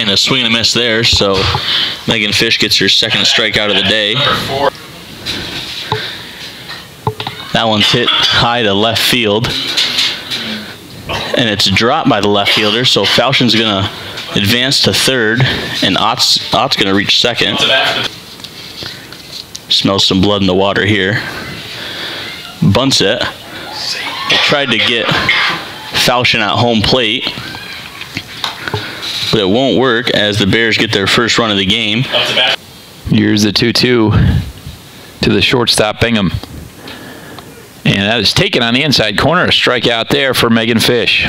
and a swing and a miss there. So Megan Fish gets her second strikeout of the day. That one's hit high to left field. And it's dropped by the left fielder, so Falchions going to advance to third, and Ott's, Ott's going to reach second. Smells some blood in the water here. Bunts it. Tried to get Falchion at home plate, but it won't work as the Bears get their first run of the game. Here's the 2 2 to the shortstop Bingham. And that is taken on the inside corner. A strikeout there for Megan Fish.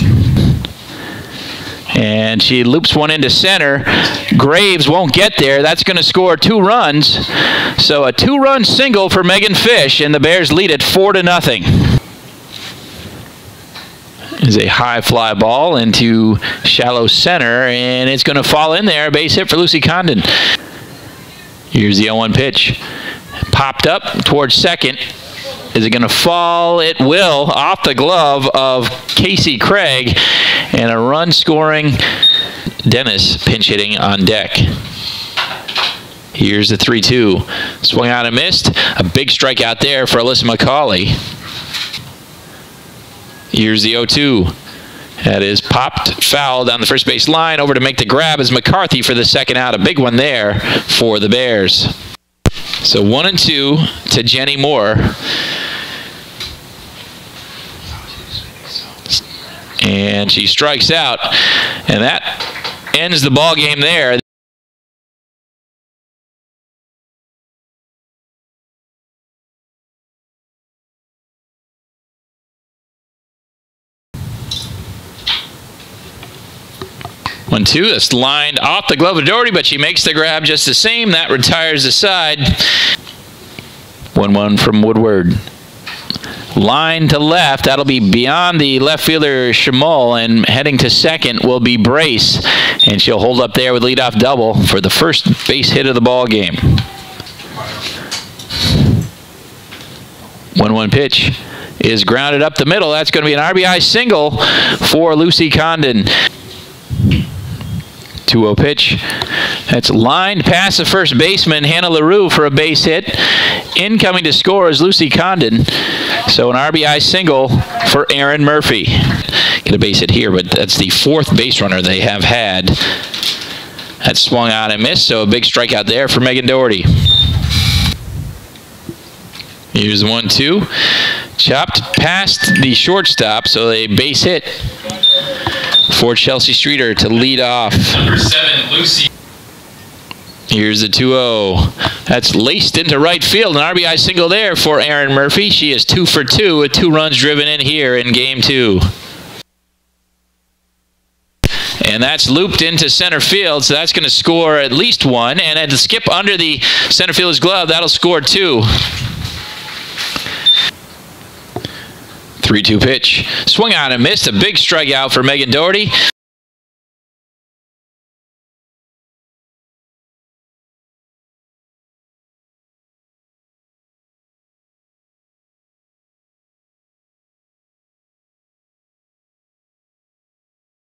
And she loops one into center. Graves won't get there. That's going to score two runs. So a two-run single for Megan Fish, and the Bears lead it four to nothing. Is a high fly ball into shallow center, and it's going to fall in there. Base hit for Lucy Condon. Here's the 0-1 pitch. Popped up towards second. Is it going to fall? It will off the glove of Casey Craig and a run scoring Dennis pinch hitting on deck. Here's the 3 2. Swung out and missed. A big strikeout there for Alyssa McCauley. Here's the 0 2. That is popped foul down the first base line. Over to make the grab is McCarthy for the second out. A big one there for the Bears. So one and two to Jenny Moore. And she strikes out. And that ends the ball game there. One two, that's lined off the glove of Doherty, but she makes the grab just the same. That retires the side. One one from Woodward. Line to left, that'll be beyond the left fielder Shamol, and heading to second will be Brace, and she'll hold up there with leadoff double for the first base hit of the ball game. One one pitch is grounded up the middle. That's going to be an RBI single for Lucy Condon. 2-0 pitch. That's lined past the first baseman, Hannah LaRue, for a base hit. Incoming to score is Lucy Condon. So an RBI single for Aaron Murphy. Get a base hit here, but that's the fourth base runner they have had. That swung out and missed, so a big strikeout there for Megan Doherty. Here's one two. Chopped past the shortstop, so a base hit for Chelsea Streeter to lead off. Number seven, Lucy. Here's the 2-0. That's laced into right field. An RBI single there for Aaron Murphy. She is two for two with two runs driven in here in game two. And that's looped into center field, so that's going to score at least one. And at the skip under the center fielder's glove, that'll score two. 3-2 pitch. Swung on and missed. A big strikeout for Megan Doherty.